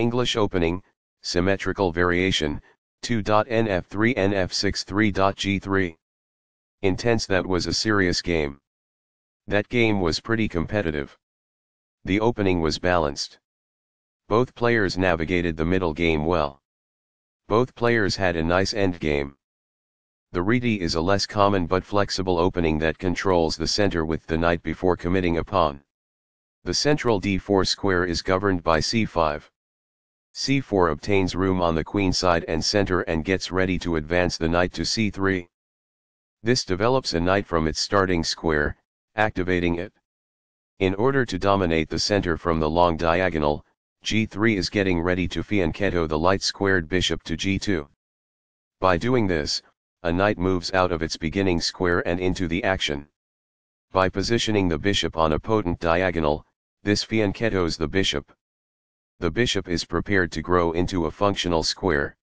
English opening, symmetrical variation, 2.nf3 nf6 3.g3. Intense that was a serious game. That game was pretty competitive. The opening was balanced. Both players navigated the middle game well. Both players had a nice end game. The Reti is a less common but flexible opening that controls the center with the knight before committing a pawn. The central d4 square is governed by c5. C4 obtains room on the queen side and center and gets ready to advance the knight to c3. This develops a knight from its starting square, activating it. In order to dominate the center from the long diagonal, g3 is getting ready to fianchetto the light squared bishop to g2. By doing this, a knight moves out of its beginning square and into the action. By positioning the bishop on a potent diagonal, this fianchettos the bishop. The bishop is prepared to grow into a functional square.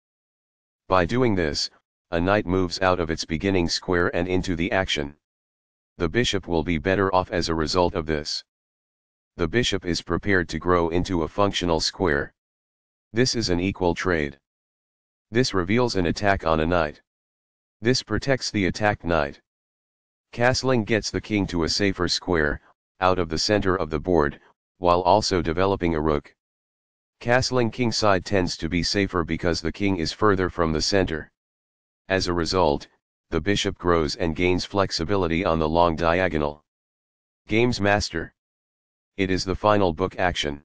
By doing this, a knight moves out of its beginning square and into the action. The bishop will be better off as a result of this. The bishop is prepared to grow into a functional square. This is an equal trade. This reveals an attack on a knight. This protects the attacked knight. Castling gets the king to a safer square, out of the center of the board, while also developing a rook. Castling kingside tends to be safer because the king is further from the center. As a result, the bishop grows and gains flexibility on the long diagonal. Games Master. It is the final book action.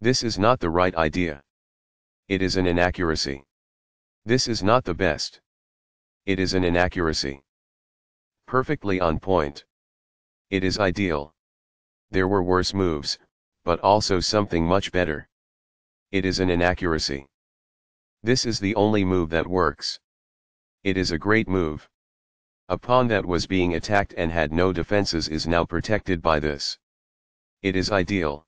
This is not the right idea. It is an inaccuracy. This is not the best. It is an inaccuracy. Perfectly on point. It is ideal. There were worse moves, but also something much better. It is an inaccuracy. This is the only move that works. It is a great move. A pawn that was being attacked and had no defenses is now protected by this. It is ideal.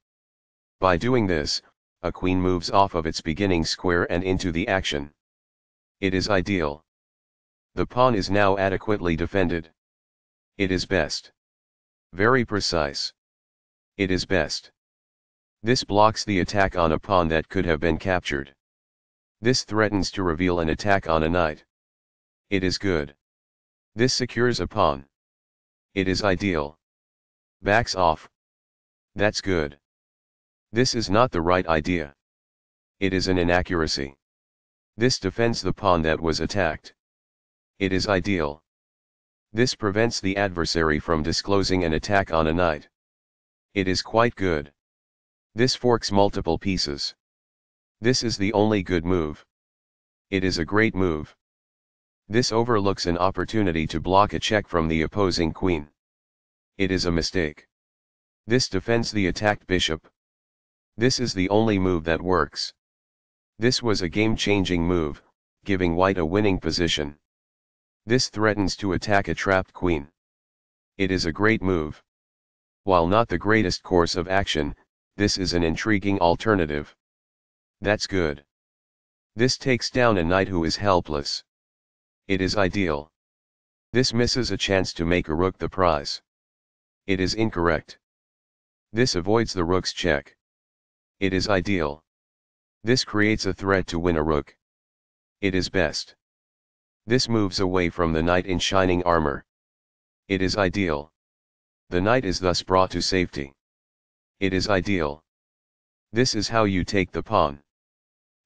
By doing this, a queen moves off of its beginning square and into the action. It is ideal. The pawn is now adequately defended. It is best. Very precise. It is best. This blocks the attack on a pawn that could have been captured. This threatens to reveal an attack on a knight. It is good. This secures a pawn. It is ideal. Backs off. That's good. This is not the right idea. It is an inaccuracy. This defends the pawn that was attacked. It is ideal. This prevents the adversary from disclosing an attack on a knight. It is quite good. This forks multiple pieces. This is the only good move. It is a great move. This overlooks an opportunity to block a check from the opposing queen. It is a mistake. This defends the attacked bishop. This is the only move that works. This was a game-changing move, giving white a winning position. This threatens to attack a trapped queen. It is a great move. While not the greatest course of action, this is an intriguing alternative. That's good. This takes down a knight who is helpless. It is ideal. This misses a chance to make a rook the prize. It is incorrect. This avoids the rook's check. It is ideal. This creates a threat to win a rook. It is best. This moves away from the knight in shining armor. It is ideal. The knight is thus brought to safety. It is ideal. This is how you take the pawn.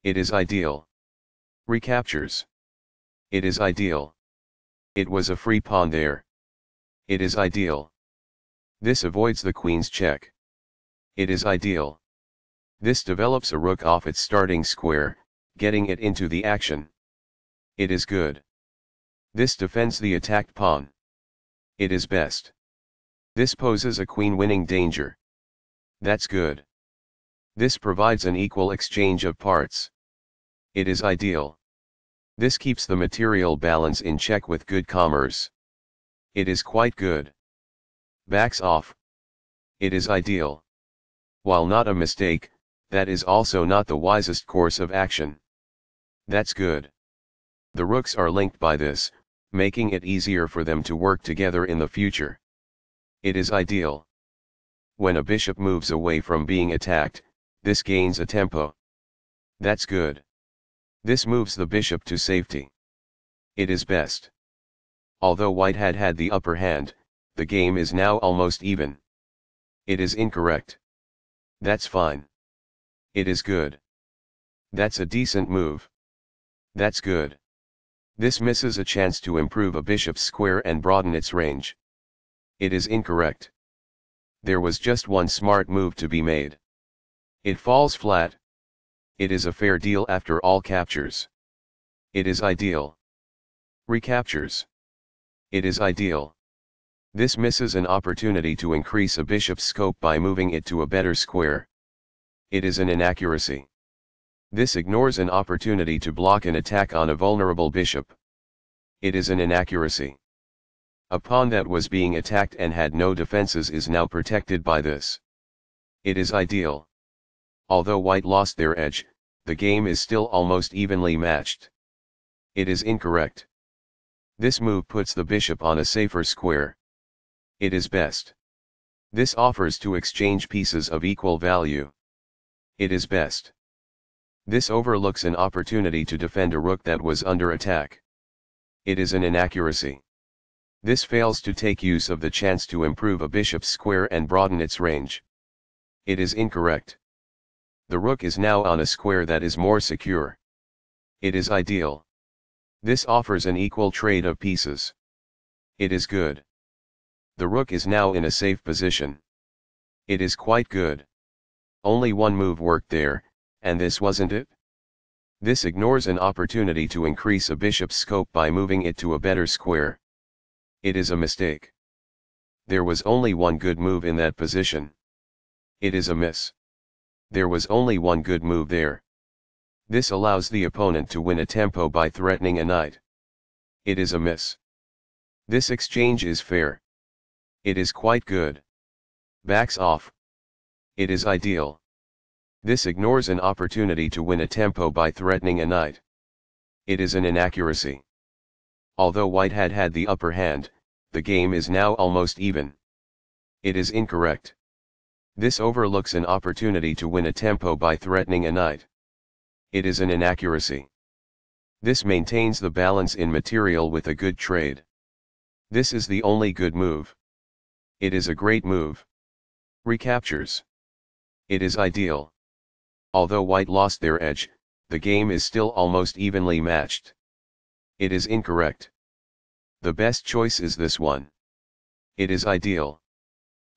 It is ideal. Recaptures. It is ideal. It was a free pawn there. It is ideal. This avoids the queen's check. It is ideal. This develops a rook off its starting square, getting it into the action. It is good. This defends the attacked pawn. It is best. This poses a queen winning danger. That's good. This provides an equal exchange of parts. It is ideal. This keeps the material balance in check with good commerce. It is quite good. Backs off. It is ideal. While not a mistake, that is also not the wisest course of action. That's good. The rooks are linked by this, making it easier for them to work together in the future. It is ideal. When a bishop moves away from being attacked, this gains a tempo. That's good. This moves the bishop to safety. It is best. Although white had had the upper hand, the game is now almost even. It is incorrect. That's fine. It is good. That's a decent move. That's good. This misses a chance to improve a bishop's square and broaden its range. It is incorrect. There was just one smart move to be made. It falls flat. It is a fair deal after all captures. It is ideal. Recaptures. It is ideal. This misses an opportunity to increase a bishop's scope by moving it to a better square. It is an inaccuracy. This ignores an opportunity to block an attack on a vulnerable bishop. It is an inaccuracy. A pawn that was being attacked and had no defenses is now protected by this. It is ideal. Although white lost their edge, the game is still almost evenly matched. It is incorrect. This move puts the bishop on a safer square. It is best. This offers to exchange pieces of equal value. It is best. This overlooks an opportunity to defend a rook that was under attack. It is an inaccuracy. This fails to take use of the chance to improve a bishop's square and broaden its range. It is incorrect. The rook is now on a square that is more secure. It is ideal. This offers an equal trade of pieces. It is good. The rook is now in a safe position. It is quite good. Only one move worked there, and this wasn't it? This ignores an opportunity to increase a bishop's scope by moving it to a better square. It is a mistake. There was only one good move in that position. It is a miss. There was only one good move there. This allows the opponent to win a tempo by threatening a knight. It is a miss. This exchange is fair. It is quite good. Backs off. It is ideal. This ignores an opportunity to win a tempo by threatening a knight. It is an inaccuracy. Although white had had the upper hand, the game is now almost even. It is incorrect. This overlooks an opportunity to win a tempo by threatening a knight. It is an inaccuracy. This maintains the balance in material with a good trade. This is the only good move. It is a great move. Recaptures. It is ideal. Although white lost their edge, the game is still almost evenly matched. It is incorrect. The best choice is this one. It is ideal.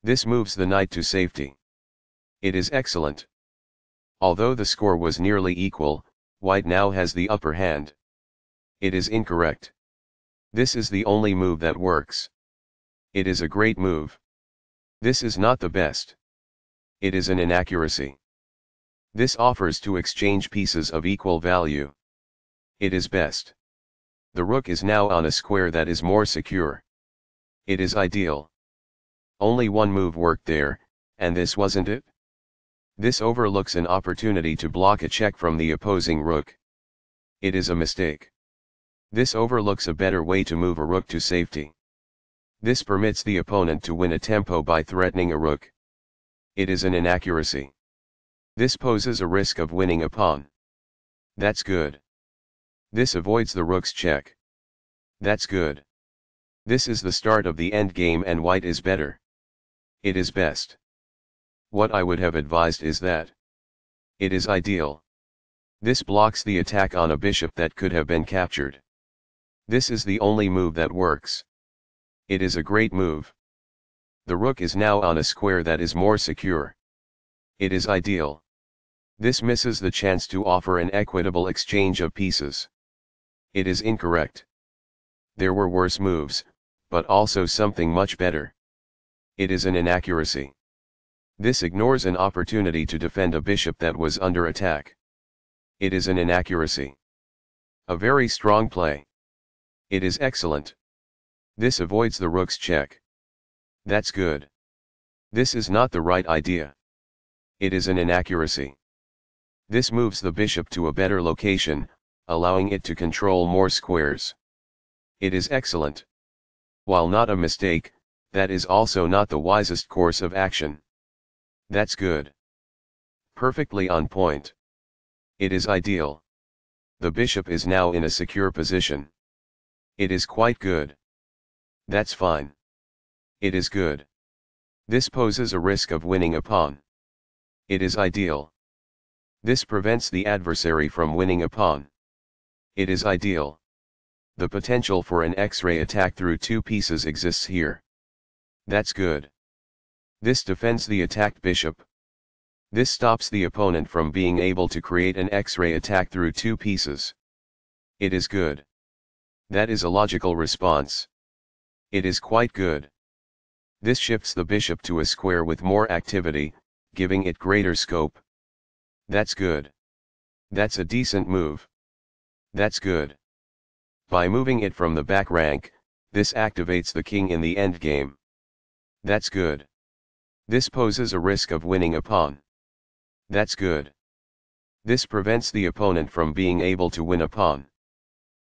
This moves the knight to safety. It is excellent. Although the score was nearly equal, white now has the upper hand. It is incorrect. This is the only move that works. It is a great move. This is not the best. It is an inaccuracy. This offers to exchange pieces of equal value. It is best. The rook is now on a square that is more secure. It is ideal. Only one move worked there, and this wasn't it? This overlooks an opportunity to block a check from the opposing rook. It is a mistake. This overlooks a better way to move a rook to safety. This permits the opponent to win a tempo by threatening a rook. It is an inaccuracy. This poses a risk of winning a pawn. That's good. This avoids the rook's check. That's good. This is the start of the endgame and white is better. It is best. What I would have advised is that. It is ideal. This blocks the attack on a bishop that could have been captured. This is the only move that works. It is a great move. The rook is now on a square that is more secure. It is ideal. This misses the chance to offer an equitable exchange of pieces. It is incorrect. There were worse moves, but also something much better. It is an inaccuracy. This ignores an opportunity to defend a bishop that was under attack. It is an inaccuracy. A very strong play. It is excellent. This avoids the rook's check. That's good. This is not the right idea. It is an inaccuracy. This moves the bishop to a better location, allowing it to control more squares. It is excellent. While not a mistake, that is also not the wisest course of action. That's good. Perfectly on point. It is ideal. The bishop is now in a secure position. It is quite good. That's fine. It is good. This poses a risk of winning a pawn. It is ideal. This prevents the adversary from winning a pawn. It is ideal. The potential for an X-ray attack through two pieces exists here. That's good. This defends the attacked bishop. This stops the opponent from being able to create an X-ray attack through two pieces. It is good. That is a logical response. It is quite good. This shifts the bishop to a square with more activity, giving it greater scope. That's good. That's a decent move. That's good. By moving it from the back rank, this activates the king in the endgame. That's good. This poses a risk of winning a pawn. That's good. This prevents the opponent from being able to win a pawn.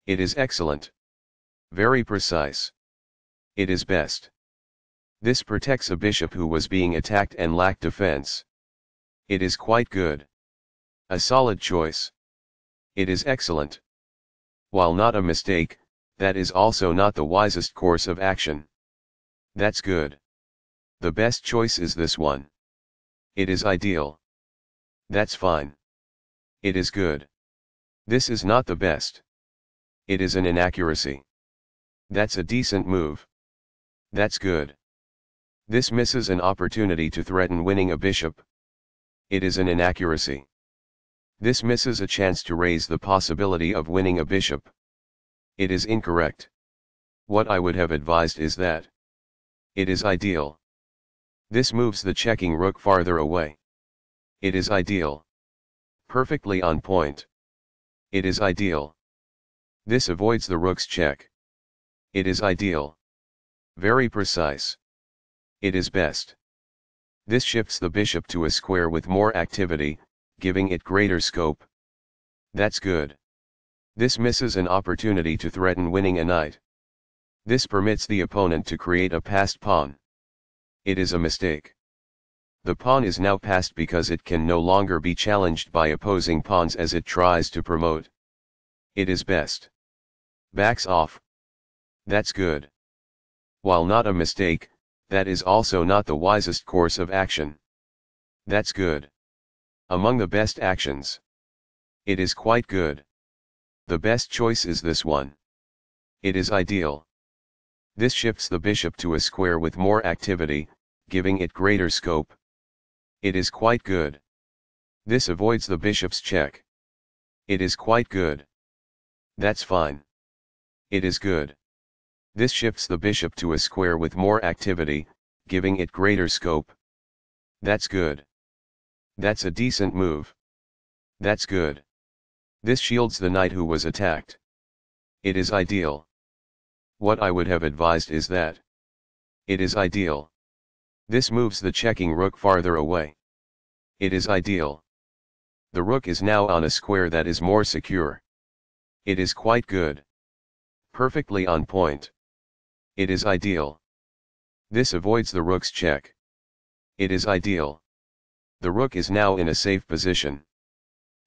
It is excellent. Very precise. It is best. This protects a bishop who was being attacked and lacked defense. It is quite good. A solid choice. It is excellent. While not a mistake, that is also not the wisest course of action. That's good. The best choice is this one. It is ideal. That's fine. It is good. This is not the best. It is an inaccuracy. That's a decent move. That's good. This misses an opportunity to threaten winning a bishop. It is an inaccuracy. This misses a chance to raise the possibility of winning a bishop. It is incorrect. What I would have advised is that. It is ideal. This moves the checking rook farther away. It is ideal. Perfectly on point. It is ideal. This avoids the rook's check. It is ideal. Very precise. It is best. This shifts the bishop to a square with more activity, giving it greater scope. That's good. This misses an opportunity to threaten winning a knight. This permits the opponent to create a passed pawn. It is a mistake. The pawn is now passed because it can no longer be challenged by opposing pawns as it tries to promote. It is best. Backs off. That's good. While not a mistake, that is also not the wisest course of action. That's good. Among the best actions. It is quite good. The best choice is this one. It is ideal. This shifts the bishop to a square with more activity, giving it greater scope. It is quite good. This avoids the bishop's check. It is quite good. That's fine. It is good. This shifts the bishop to a square with more activity, giving it greater scope. That's good. That's a decent move. That's good. This shields the knight who was attacked. It is ideal. What I would have advised is that. It is ideal. This moves the checking rook farther away. It is ideal. The rook is now on a square that is more secure. It is quite good. Perfectly on point. It is ideal. This avoids the rook's check. It is ideal. The rook is now in a safe position.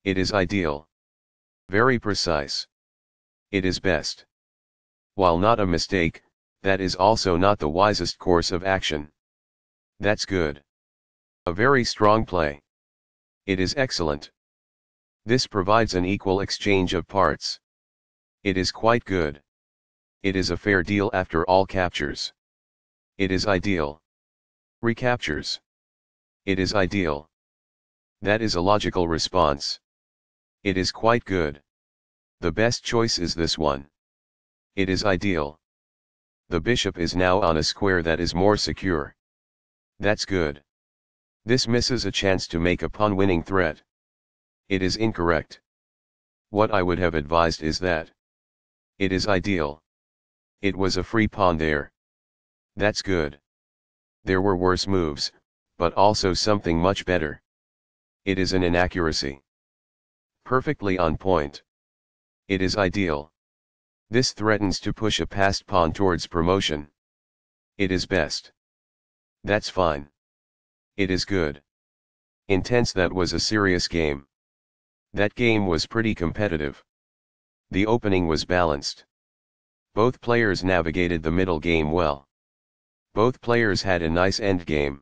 It is ideal. Very precise. It is best. While not a mistake, that is also not the wisest course of action. That's good. A very strong play. It is excellent. This provides an equal exchange of parts. It is quite good. It is a fair deal after all captures. It is ideal. Recaptures. It is ideal. That is a logical response. It is quite good. The best choice is this one. It is ideal. The bishop is now on a square that is more secure. That's good. This misses a chance to make a pawn-winning threat. It is incorrect. What I would have advised is that. It is ideal. It was a free pawn there. That's good. There were worse moves, but also something much better. It is an inaccuracy. Perfectly on point. It is ideal. This threatens to push a passed pawn towards promotion. It is best. That's fine. It is good. Intense that was a serious game. That game was pretty competitive. The opening was balanced. Both players navigated the middle game well. Both players had a nice endgame.